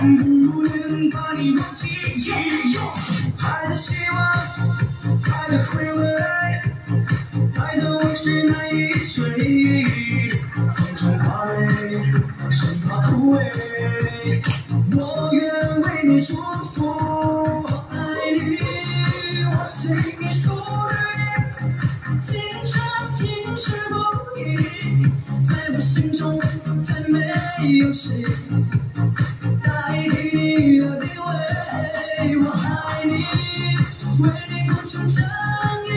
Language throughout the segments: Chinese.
不能把你忘记。爱的希望，爱的回味，爱的往事难以追。忆有谁代替你的地位。我爱你，为你付出正义，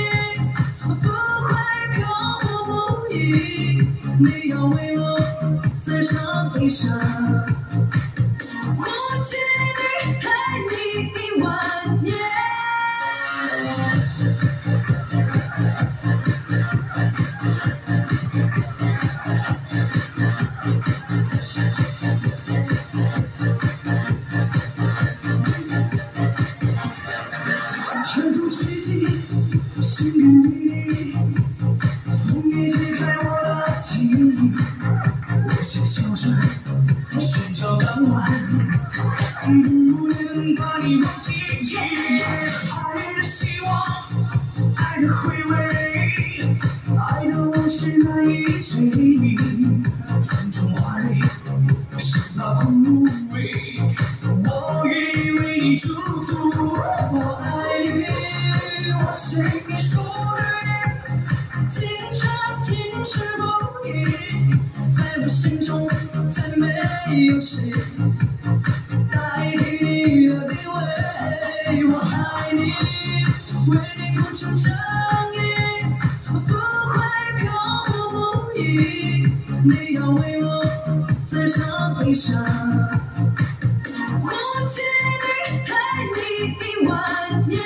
不会漂泊不已。你要为我在上飞翔，我决定爱你一万年。寒风吹起细雨迷离风雨解开我的记忆我像小船寻找港湾不能把你忘记爱的希望爱的回味爱的往事难以追忆我爱你，我心里属于。经常坚持不移，在我心中再没有谁代替你的地位。我爱你，为你付出正义，不会漂泊不已。你要为我在上飞翔。一